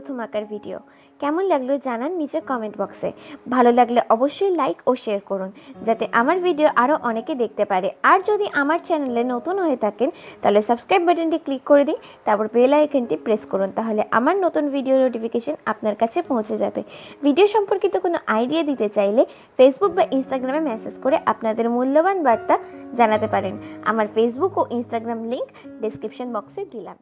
প্রথম আঁকার ভিডিও। কেমন লাগল জানান নিচের কমেন্ট বক্সে ভালো লাগলে অবশ্যই লাইক ও শেয়ার করুন, যাতে আমার ভিডিও আরও অনেকে দেখতে পারে। আর যদি আমার চ্যানেলে নতুন হয়ে থাকেন, তাহলে সাবস্ক্রাইব বাটনটি ক্লিক করে দিন, তারপর বেল আইকনটি প্রেস করুন, তাহলে আমার নতুন ভিডিও নোটিফিকেশন আপনার কাছে পৌঁছে যাবে। ভিডিও সম্পর্কিত কোনো আইডিয়া দিতে চাইলে ফেসবুক বা ইনস্টাগ্রামে মেসেজ করে আপনাদের মূল্যবান বার্তা জানাতে পারেন। আমার ফেসবুক ও ইনস্টাগ্রাম লিঙ্ক ডিসক্রিপশন বক্সে দিলাম।